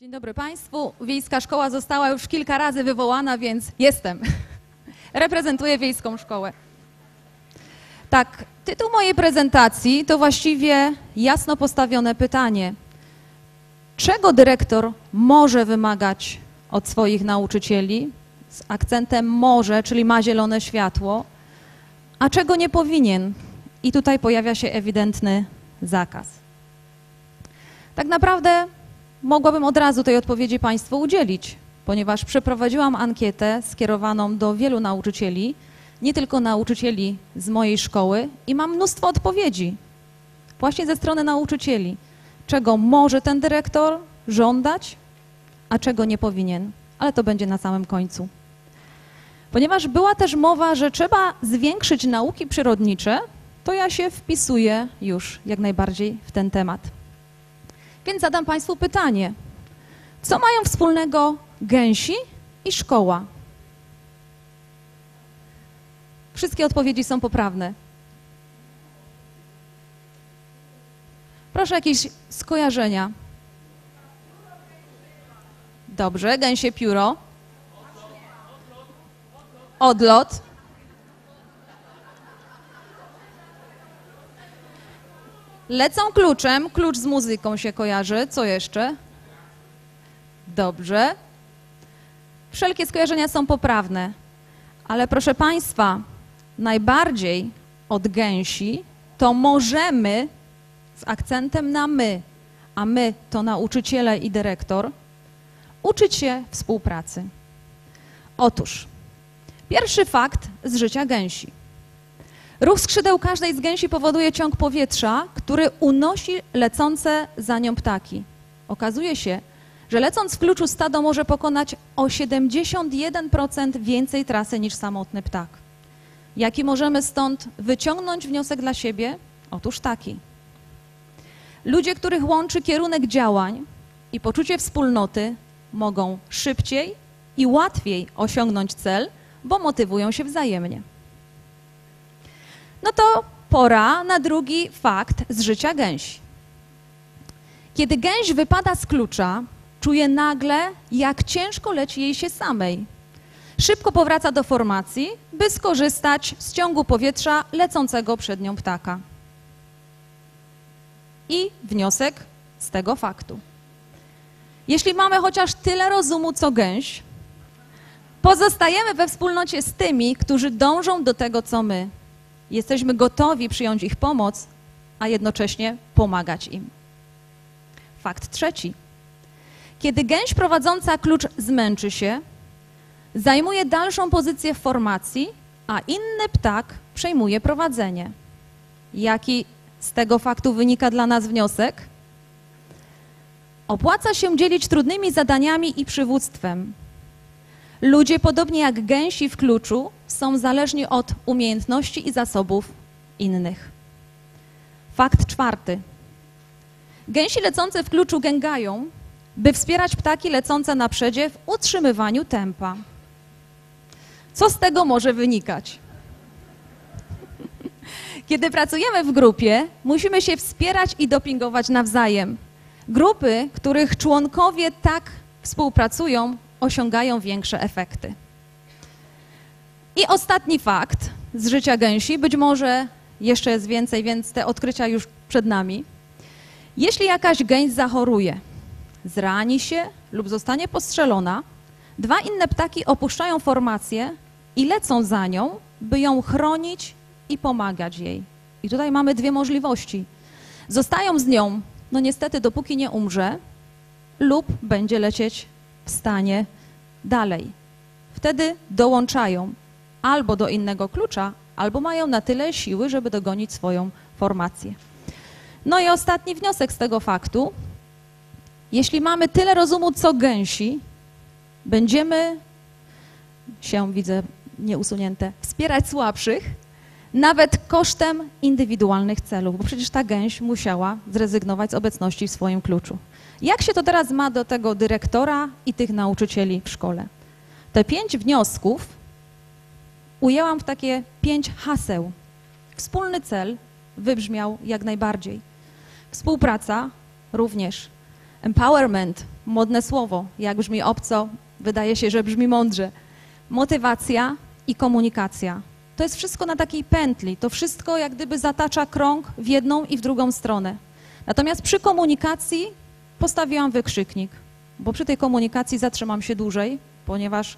Dzień dobry Państwu. Wiejska Szkoła została już kilka razy wywołana, więc jestem. Reprezentuję Wiejską Szkołę. Tak, tytuł mojej prezentacji to właściwie jasno postawione pytanie. Czego dyrektor może wymagać od swoich nauczycieli? Z akcentem może, czyli ma zielone światło, a czego nie powinien? I tutaj pojawia się ewidentny zakaz. Tak naprawdę mogłabym od razu tej odpowiedzi Państwu udzielić, ponieważ przeprowadziłam ankietę skierowaną do wielu nauczycieli, nie tylko nauczycieli z mojej szkoły i mam mnóstwo odpowiedzi właśnie ze strony nauczycieli, czego może ten dyrektor żądać, a czego nie powinien, ale to będzie na samym końcu. Ponieważ była też mowa, że trzeba zwiększyć nauki przyrodnicze, to ja się wpisuję już jak najbardziej w ten temat. Więc zadam Państwu pytanie. Co mają wspólnego gęsi i szkoła? Wszystkie odpowiedzi są poprawne. Proszę jakieś skojarzenia. Dobrze, gęsie pióro. Odlot. Lecą kluczem, klucz z muzyką się kojarzy. Co jeszcze? Dobrze. Wszelkie skojarzenia są poprawne. Ale proszę Państwa, najbardziej od gęsi to możemy z akcentem na my, a my to nauczyciele i dyrektor, uczyć się współpracy. Otóż, pierwszy fakt z życia gęsi. Ruch skrzydeł każdej z gęsi powoduje ciąg powietrza, który unosi lecące za nią ptaki. Okazuje się, że lecąc w kluczu stado może pokonać o 71% więcej trasy niż samotny ptak. Jaki możemy stąd wyciągnąć wniosek dla siebie? Otóż taki. Ludzie, których łączy kierunek działań i poczucie wspólnoty, mogą szybciej i łatwiej osiągnąć cel, bo motywują się wzajemnie. No to pora na drugi fakt z życia gęsi. Kiedy gęś wypada z klucza, czuje nagle, jak ciężko leci jej się samej. Szybko powraca do formacji, by skorzystać z ciągu powietrza lecącego przed nią ptaka. I wniosek z tego faktu. Jeśli mamy chociaż tyle rozumu co gęś, pozostajemy we wspólnocie z tymi, którzy dążą do tego, co my. Jesteśmy gotowi przyjąć ich pomoc, a jednocześnie pomagać im. Fakt trzeci. Kiedy gęś prowadząca klucz zmęczy się, zajmuje dalszą pozycję w formacji, a inny ptak przejmuje prowadzenie. Jaki z tego faktu wynika dla nas wniosek? Opłaca się dzielić trudnymi zadaniami i przywództwem. Ludzie, podobnie jak gęsi w kluczu, są zależni od umiejętności i zasobów innych. Fakt czwarty. Gęsi lecące w kluczu gęgają, by wspierać ptaki lecące na przedzie w utrzymywaniu tempa. Co z tego może wynikać? Kiedy pracujemy w grupie, musimy się wspierać i dopingować nawzajem. Grupy, których członkowie tak współpracują, osiągają większe efekty. I ostatni fakt z życia gęsi, być może jeszcze jest więcej, więc te odkrycia już przed nami. Jeśli jakaś gęś zachoruje, zrani się lub zostanie postrzelona, dwa inne ptaki opuszczają formację i lecą za nią, by ją chronić i pomagać jej. I tutaj mamy dwie możliwości. Zostają z nią, no niestety, dopóki nie umrze, lub będzie lecieć w stanie dalej. Wtedy dołączają albo do innego klucza, albo mają na tyle siły, żeby dogonić swoją formację. No i ostatni wniosek z tego faktu. Jeśli mamy tyle rozumu co gęsi, będziemy się, widzę, nieusunięte, wspierać słabszych, nawet kosztem indywidualnych celów, bo przecież ta gęś musiała zrezygnować z obecności w swoim kluczu. Jak się to teraz ma do tego dyrektora i tych nauczycieli w szkole? Te pięć wniosków ujęłam w takie pięć haseł. Wspólny cel wybrzmiał jak najbardziej. Współpraca również. Empowerment, modne słowo, jak brzmi obco, wydaje się, że brzmi mądrze. Motywacja i komunikacja. To jest wszystko na takiej pętli. To wszystko jak gdyby zatacza krąg w jedną i w drugą stronę. Natomiast przy komunikacji postawiłam wykrzyknik, bo przy tej komunikacji zatrzymam się dłużej, ponieważ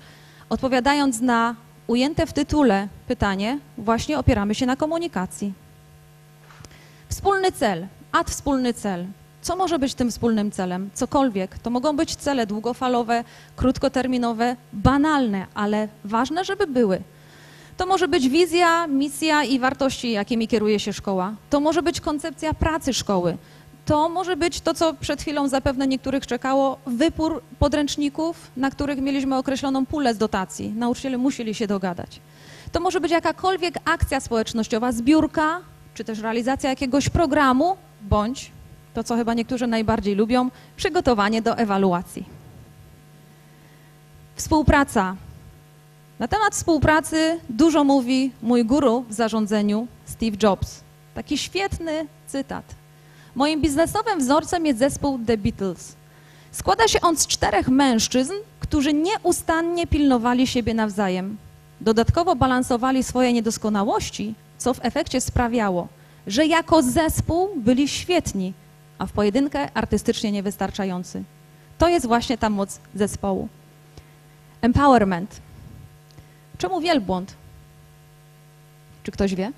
odpowiadając na ujęte w tytule pytanie, właśnie opieramy się na komunikacji. Wspólny cel, ad wspólny cel. Co może być tym wspólnym celem? Cokolwiek. To mogą być cele długofalowe, krótkoterminowe, banalne, ale ważne, żeby były. To może być wizja, misja i wartości, jakimi kieruje się szkoła. To może być koncepcja pracy szkoły. To może być to, co przed chwilą zapewne niektórych czekało, wypór podręczników, na których mieliśmy określoną pulę z dotacji. Nauczyciele musieli się dogadać. To może być jakakolwiek akcja społecznościowa, zbiórka, czy też realizacja jakiegoś programu, bądź to, co chyba niektórzy najbardziej lubią, przygotowanie do ewaluacji. Współpraca. Na temat współpracy dużo mówi mój guru w zarządzaniu, Steve Jobs. Taki świetny cytat. Moim biznesowym wzorcem jest zespół The Beatles. Składa się on z czterech mężczyzn, którzy nieustannie pilnowali siebie nawzajem. Dodatkowo balansowali swoje niedoskonałości, co w efekcie sprawiało, że jako zespół byli świetni, a w pojedynkę artystycznie niewystarczający. To jest właśnie ta moc zespołu. Empowerment. Czemu wielbłąd? Czy ktoś wie?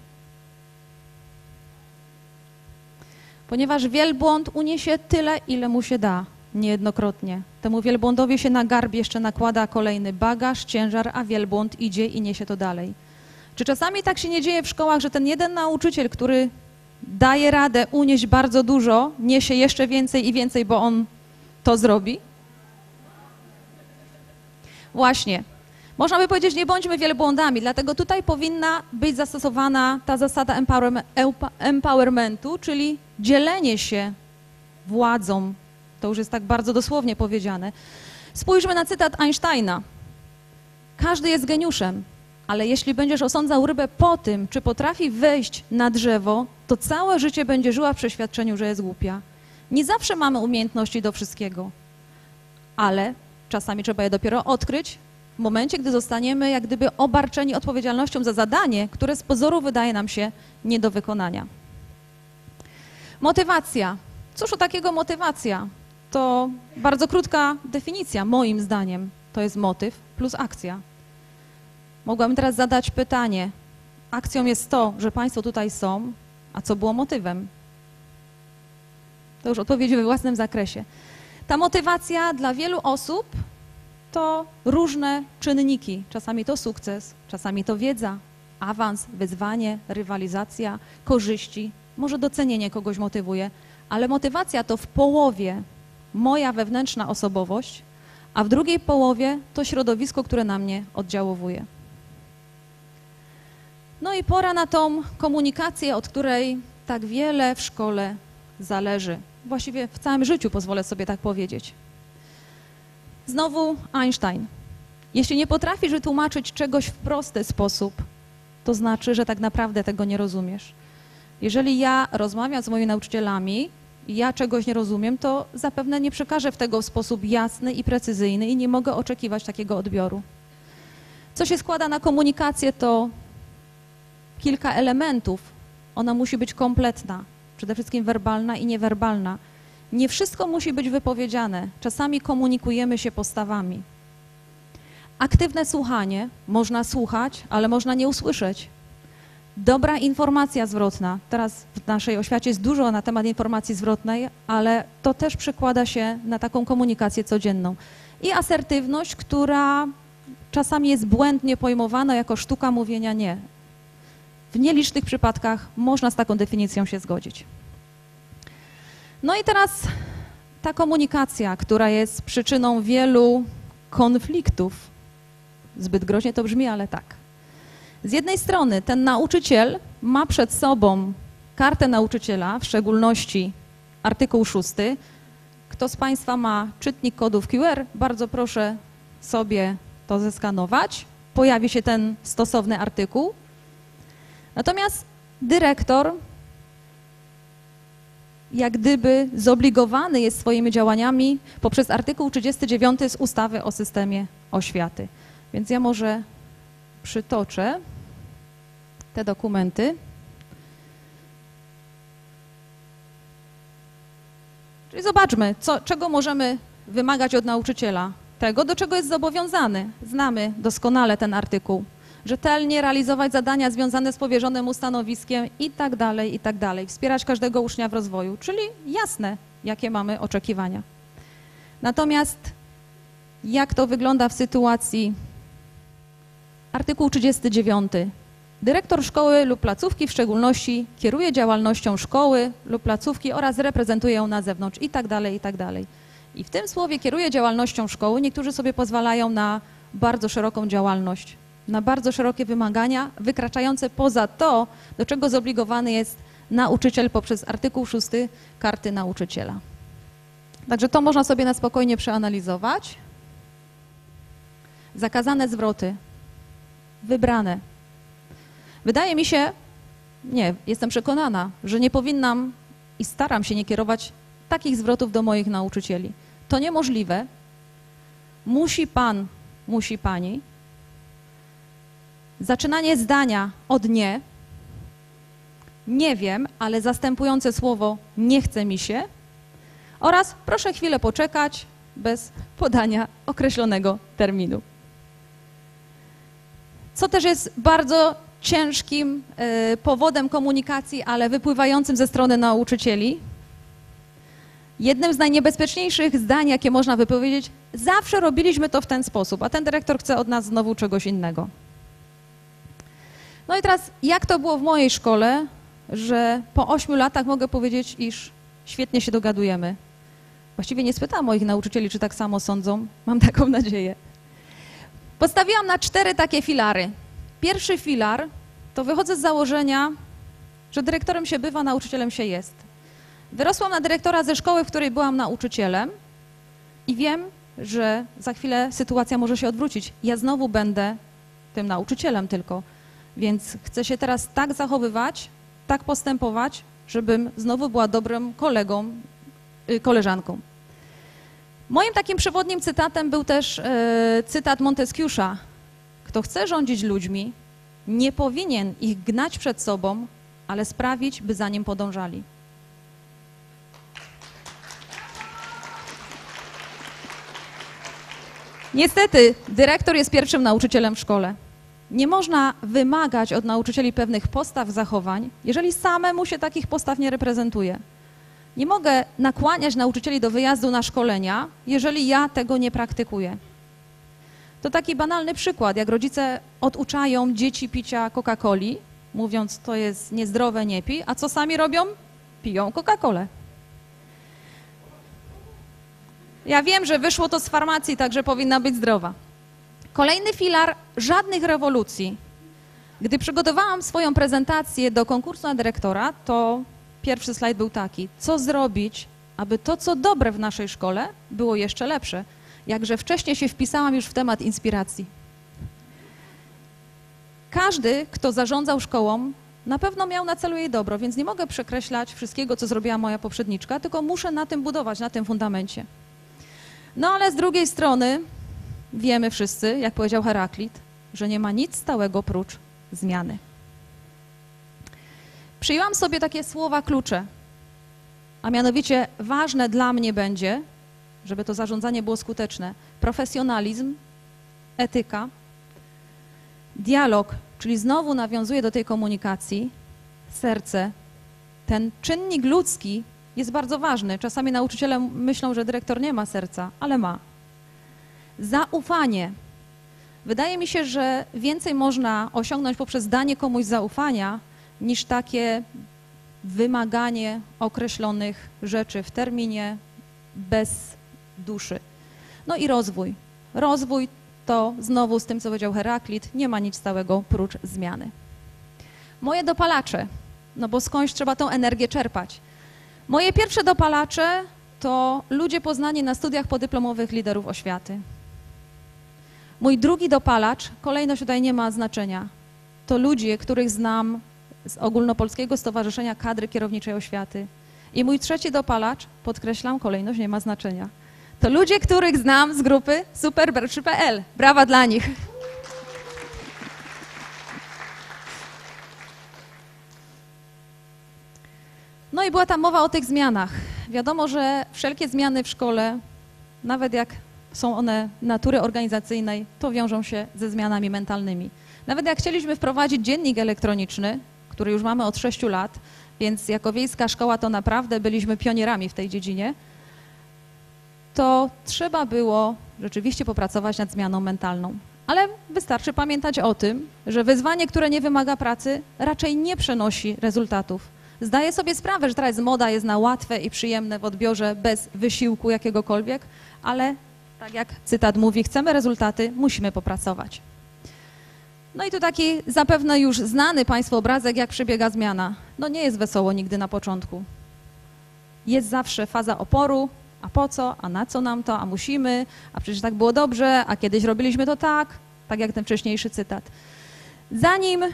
Ponieważ wielbłąd uniesie tyle, ile mu się da, niejednokrotnie. Temu wielbłądowi się na garb jeszcze nakłada kolejny bagaż, ciężar, a wielbłąd idzie i niesie to dalej. Czy czasami tak się nie dzieje w szkołach, że ten jeden nauczyciel, który daje radę unieść bardzo dużo, niesie jeszcze więcej i więcej, bo on to zrobi? Właśnie. Można by powiedzieć, nie bądźmy wielbłądami, dlatego tutaj powinna być zastosowana ta zasada empowermentu, czyli dzielenie się władzą. To już jest tak bardzo dosłownie powiedziane. Spójrzmy na cytat Einsteina. Każdy jest geniuszem, ale jeśli będziesz osądzał rybę po tym, czy potrafi wejść na drzewo, to całe życie będzie żyła w przeświadczeniu, że jest głupia. Nie zawsze mamy umiejętności do wszystkiego, ale czasami trzeba je dopiero odkryć momencie, gdy zostaniemy jak gdyby obarczeni odpowiedzialnością za zadanie, które z pozoru wydaje nam się nie do wykonania. Motywacja. Cóż to takiego motywacja? To bardzo krótka definicja, moim zdaniem. To jest motyw plus akcja. Mogłabym teraz zadać pytanie. Akcją jest to, że Państwo tutaj są, a co było motywem? To już odpowiedź we własnym zakresie. Ta motywacja dla wielu osób to różne czynniki. Czasami to sukces, czasami to wiedza, awans, wyzwanie, rywalizacja, korzyści. Może docenienie kogoś motywuje, ale motywacja to w połowie moja wewnętrzna osobowość, a w drugiej połowie to środowisko, które na mnie oddziałowuje. No i pora na tą komunikację, od której tak wiele w szkole zależy. Właściwie w całym życiu, pozwolę sobie tak powiedzieć. Znowu Einstein. Jeśli nie potrafisz wytłumaczyć czegoś w prosty sposób, to znaczy, że tak naprawdę tego nie rozumiesz. Jeżeli ja rozmawiam z moimi nauczycielami i ja czegoś nie rozumiem, to zapewne nie przekażę w tego w sposób jasny i precyzyjny i nie mogę oczekiwać takiego odbioru. Co się składa na komunikację, to kilka elementów. Ona musi być kompletna, przede wszystkim werbalna i niewerbalna. Nie wszystko musi być wypowiedziane. Czasami komunikujemy się postawami. Aktywne słuchanie. Można słuchać, ale można nie usłyszeć. Dobra informacja zwrotna. Teraz w naszej oświacie jest dużo na temat informacji zwrotnej, ale to też przekłada się na taką komunikację codzienną. I asertywność, która czasami jest błędnie pojmowana jako sztuka mówienia nie. W nielicznych przypadkach można z taką definicją się zgodzić. No i teraz ta komunikacja, która jest przyczyną wielu konfliktów. Zbyt groźnie to brzmi, ale tak. Z jednej strony ten nauczyciel ma przed sobą kartę nauczyciela, w szczególności artykuł 6. Kto z Państwa ma czytnik kodów QR, bardzo proszę sobie to zeskanować. Pojawi się ten stosowny artykuł. Natomiast dyrektor jak gdyby zobligowany jest swoimi działaniami poprzez artykuł 39 z ustawy o systemie oświaty. Więc ja może przytoczę te dokumenty. Czyli zobaczmy, co, czego możemy wymagać od nauczyciela. Tego, do czego jest zobowiązany. Znamy doskonale ten artykuł. Rzetelnie realizować zadania związane z powierzonym mu stanowiskiem i tak dalej, i tak dalej. Wspierać każdego ucznia w rozwoju, czyli jasne, jakie mamy oczekiwania. Natomiast jak to wygląda w sytuacji artykuł 39 Dyrektor szkoły lub placówki w szczególności kieruje działalnością szkoły lub placówki oraz reprezentuje ją na zewnątrz i tak dalej, i tak dalej. I w tym słowie kieruje działalnością szkoły niektórzy sobie pozwalają na bardzo szeroką działalność, na bardzo szerokie wymagania, wykraczające poza to, do czego zobligowany jest nauczyciel poprzez artykuł 6 karty nauczyciela. Także to można sobie na spokojnie przeanalizować. Zakazane zwroty, wybrane Wydaje mi się, nie, jestem przekonana, że nie powinnam i staram się nie kierować takich zwrotów do moich nauczycieli. To niemożliwe. Musi pan, musi pani. Zaczynanie zdania od nie. Nie wiem, ale zastępujące słowo nie chce mi się. Oraz proszę chwilę poczekać bez podania określonego terminu. Co też jest bardzo ciężkim y, powodem komunikacji, ale wypływającym ze strony nauczycieli. Jednym z najniebezpieczniejszych zdań, jakie można wypowiedzieć, zawsze robiliśmy to w ten sposób, a ten dyrektor chce od nas znowu czegoś innego. No i teraz, jak to było w mojej szkole, że po ośmiu latach mogę powiedzieć, iż świetnie się dogadujemy. Właściwie nie spytałam moich nauczycieli, czy tak samo sądzą. Mam taką nadzieję. Postawiłam na cztery takie filary. Pierwszy filar to wychodzę z założenia, że dyrektorem się bywa, nauczycielem się jest. Wyrosłam na dyrektora ze szkoły, w której byłam nauczycielem i wiem, że za chwilę sytuacja może się odwrócić. Ja znowu będę tym nauczycielem tylko. Więc chcę się teraz tak zachowywać, tak postępować, żebym znowu była dobrym kolegą, y, koleżanką. Moim takim przewodnim cytatem był też e, cytat Montesquieu'a, kto chce rządzić ludźmi, nie powinien ich gnać przed sobą, ale sprawić, by za nim podążali. Niestety, dyrektor jest pierwszym nauczycielem w szkole. Nie można wymagać od nauczycieli pewnych postaw, zachowań, jeżeli samemu się takich postaw nie reprezentuje. Nie mogę nakłaniać nauczycieli do wyjazdu na szkolenia, jeżeli ja tego nie praktykuję. To taki banalny przykład, jak rodzice oduczają dzieci picia Coca-Coli, mówiąc, to jest niezdrowe, nie pij, a co sami robią? Piją Coca-Colę. Ja wiem, że wyszło to z farmacji, także powinna być zdrowa. Kolejny filar, żadnych rewolucji. Gdy przygotowałam swoją prezentację do konkursu na dyrektora, to pierwszy slajd był taki, co zrobić, aby to, co dobre w naszej szkole, było jeszcze lepsze jakże wcześniej się wpisałam już w temat inspiracji. Każdy, kto zarządzał szkołą, na pewno miał na celu jej dobro, więc nie mogę przekreślać wszystkiego, co zrobiła moja poprzedniczka, tylko muszę na tym budować, na tym fundamencie. No ale z drugiej strony wiemy wszyscy, jak powiedział Heraklit, że nie ma nic stałego prócz zmiany. Przyjęłam sobie takie słowa klucze, a mianowicie ważne dla mnie będzie, żeby to zarządzanie było skuteczne. Profesjonalizm, etyka, dialog, czyli znowu nawiązuje do tej komunikacji, serce. Ten czynnik ludzki jest bardzo ważny. Czasami nauczyciele myślą, że dyrektor nie ma serca, ale ma. Zaufanie. Wydaje mi się, że więcej można osiągnąć poprzez danie komuś zaufania, niż takie wymaganie określonych rzeczy w terminie bez duszy. No i rozwój. Rozwój to znowu z tym, co powiedział Heraklit, nie ma nic stałego prócz zmiany. Moje dopalacze, no bo skądś trzeba tą energię czerpać. Moje pierwsze dopalacze to ludzie poznani na studiach podyplomowych liderów oświaty. Mój drugi dopalacz, kolejność tutaj nie ma znaczenia, to ludzie, których znam z Ogólnopolskiego Stowarzyszenia Kadry Kierowniczej Oświaty. I mój trzeci dopalacz, podkreślam, kolejność nie ma znaczenia. To ludzie, których znam z grupy superber3.pl. Brawa dla nich. No i była tam mowa o tych zmianach. Wiadomo, że wszelkie zmiany w szkole, nawet jak są one natury organizacyjnej, to wiążą się ze zmianami mentalnymi. Nawet jak chcieliśmy wprowadzić dziennik elektroniczny, który już mamy od 6 lat, więc jako wiejska szkoła to naprawdę byliśmy pionierami w tej dziedzinie, to trzeba było rzeczywiście popracować nad zmianą mentalną. Ale wystarczy pamiętać o tym, że wyzwanie, które nie wymaga pracy, raczej nie przenosi rezultatów. Zdaję sobie sprawę, że teraz moda jest na łatwe i przyjemne w odbiorze bez wysiłku jakiegokolwiek, ale tak jak cytat mówi, chcemy rezultaty, musimy popracować. No i tu taki zapewne już znany Państwu obrazek, jak przebiega zmiana. No nie jest wesoło nigdy na początku. Jest zawsze faza oporu, a po co, a na co nam to, a musimy, a przecież tak było dobrze, a kiedyś robiliśmy to tak, tak jak ten wcześniejszy cytat. Zanim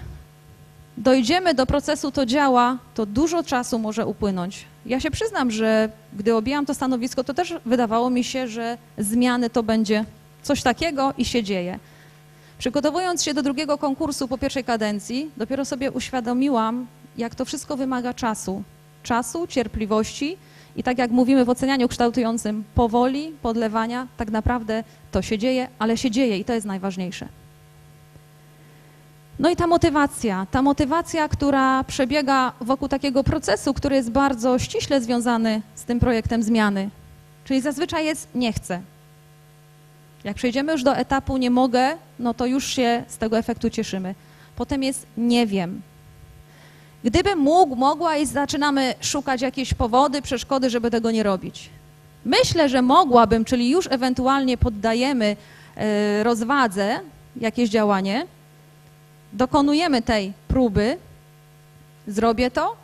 dojdziemy do procesu to działa, to dużo czasu może upłynąć. Ja się przyznam, że gdy objęłam to stanowisko, to też wydawało mi się, że zmiany to będzie coś takiego i się dzieje. Przygotowując się do drugiego konkursu po pierwszej kadencji, dopiero sobie uświadomiłam, jak to wszystko wymaga czasu. Czasu, cierpliwości i tak jak mówimy w ocenianiu kształtującym, powoli, podlewania, tak naprawdę to się dzieje, ale się dzieje i to jest najważniejsze. No i ta motywacja, ta motywacja, która przebiega wokół takiego procesu, który jest bardzo ściśle związany z tym projektem zmiany. Czyli zazwyczaj jest nie chcę. Jak przejdziemy już do etapu nie mogę, no to już się z tego efektu cieszymy. Potem jest nie wiem. Gdybym mógł, mogła i zaczynamy szukać jakieś powody, przeszkody, żeby tego nie robić. Myślę, że mogłabym, czyli już ewentualnie poddajemy e, rozwadze jakieś działanie, dokonujemy tej próby, zrobię to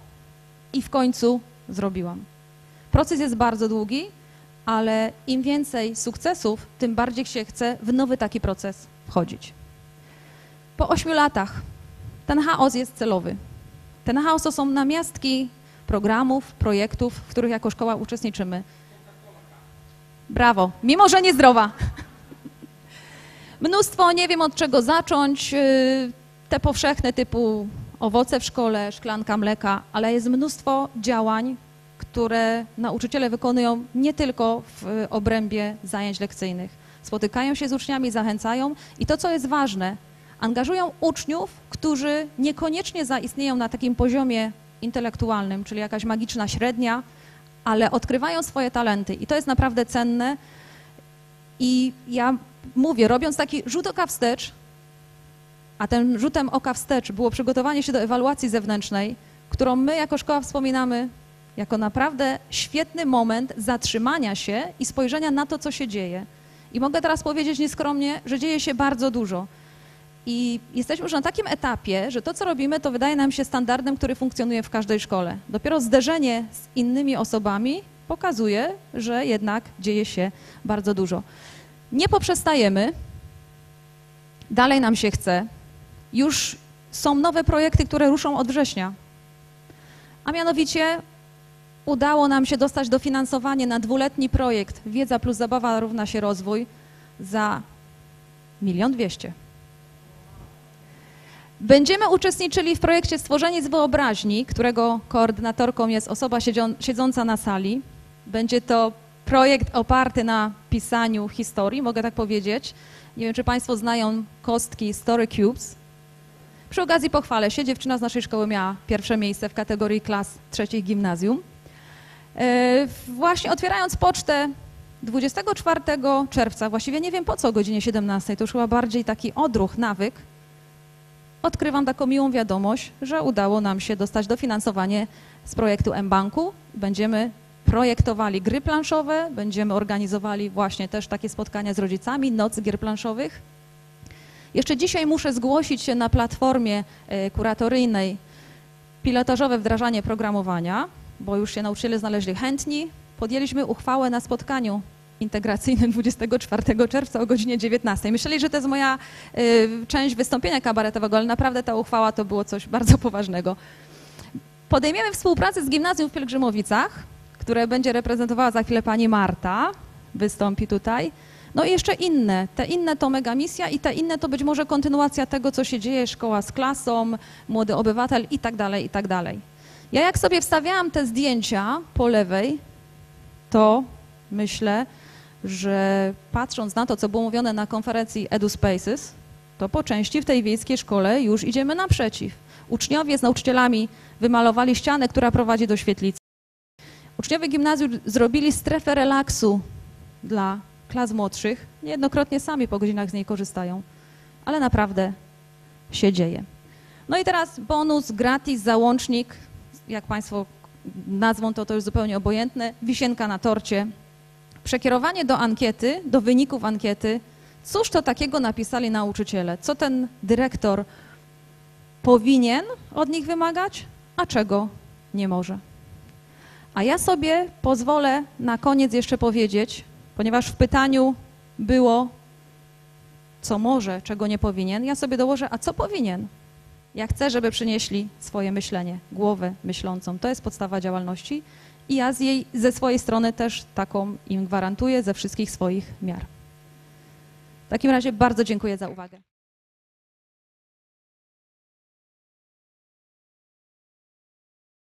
i w końcu zrobiłam. Proces jest bardzo długi, ale im więcej sukcesów, tym bardziej się chce w nowy taki proces wchodzić. Po ośmiu latach ten chaos jest celowy. Ten chaos to są namiastki programów, projektów, w których jako szkoła uczestniczymy. Brawo, mimo że niezdrowa. Mnóstwo, nie wiem od czego zacząć, y, te powszechne typu owoce w szkole, szklanka mleka, ale jest mnóstwo działań, które nauczyciele wykonują nie tylko w obrębie zajęć lekcyjnych. Spotykają się z uczniami, zachęcają i to, co jest ważne, angażują uczniów, którzy niekoniecznie zaistnieją na takim poziomie intelektualnym, czyli jakaś magiczna średnia, ale odkrywają swoje talenty i to jest naprawdę cenne. I ja mówię, robiąc taki rzut oka wstecz, a tym rzutem oka wstecz było przygotowanie się do ewaluacji zewnętrznej, którą my jako szkoła wspominamy jako naprawdę świetny moment zatrzymania się i spojrzenia na to, co się dzieje. I mogę teraz powiedzieć nieskromnie, że dzieje się bardzo dużo. I jesteśmy już na takim etapie, że to, co robimy, to wydaje nam się standardem, który funkcjonuje w każdej szkole. Dopiero zderzenie z innymi osobami pokazuje, że jednak dzieje się bardzo dużo. Nie poprzestajemy, dalej nam się chce. Już są nowe projekty, które ruszą od września. A mianowicie udało nam się dostać dofinansowanie na dwuletni projekt Wiedza plus zabawa równa się rozwój za milion dwieście. Będziemy uczestniczyli w projekcie Stworzenie z wyobraźni, którego koordynatorką jest osoba siedząca na sali. Będzie to projekt oparty na pisaniu historii, mogę tak powiedzieć. Nie wiem, czy Państwo znają kostki Story Cubes. Przy okazji pochwalę się, dziewczyna z naszej szkoły miała pierwsze miejsce w kategorii klas trzeciej gimnazjum. E, właśnie otwierając pocztę 24 czerwca, właściwie nie wiem po co o godzinie 17, to już chyba bardziej taki odruch, nawyk, odkrywam taką miłą wiadomość, że udało nam się dostać dofinansowanie z projektu M-Banku. Będziemy projektowali gry planszowe, będziemy organizowali właśnie też takie spotkania z rodzicami, noc gier planszowych. Jeszcze dzisiaj muszę zgłosić się na platformie e, kuratoryjnej pilotażowe wdrażanie programowania bo już się nauczyciele znaleźli chętni, podjęliśmy uchwałę na spotkaniu integracyjnym 24 czerwca o godzinie 19. Myśleli, że to jest moja y, część wystąpienia kabaretowego, ale naprawdę ta uchwała to było coś bardzo poważnego. Podejmiemy współpracę z gimnazjum w Pielgrzymowicach, które będzie reprezentowała za chwilę pani Marta, wystąpi tutaj. No i jeszcze inne. Te inne to mega misja i te inne to być może kontynuacja tego, co się dzieje, szkoła z klasą, młody obywatel i tak dalej, i tak dalej. Ja jak sobie wstawiałam te zdjęcia po lewej, to myślę, że patrząc na to, co było mówione na konferencji EduSpaces, to po części w tej wiejskiej szkole już idziemy naprzeciw. Uczniowie z nauczycielami wymalowali ścianę, która prowadzi do świetlicy. Uczniowie gimnazjum zrobili strefę relaksu dla klas młodszych. Niejednokrotnie sami po godzinach z niej korzystają, ale naprawdę się dzieje. No i teraz bonus, gratis, załącznik, jak Państwo nazwą to, to już zupełnie obojętne, wisienka na torcie. Przekierowanie do ankiety, do wyników ankiety. Cóż to takiego napisali nauczyciele? Co ten dyrektor powinien od nich wymagać, a czego nie może? A ja sobie pozwolę na koniec jeszcze powiedzieć, ponieważ w pytaniu było, co może, czego nie powinien, ja sobie dołożę, a co powinien? Ja chcę, żeby przynieśli swoje myślenie, głowę myślącą. To jest podstawa działalności i ja z jej, ze swojej strony też taką im gwarantuję ze wszystkich swoich miar. W takim razie bardzo dziękuję za uwagę.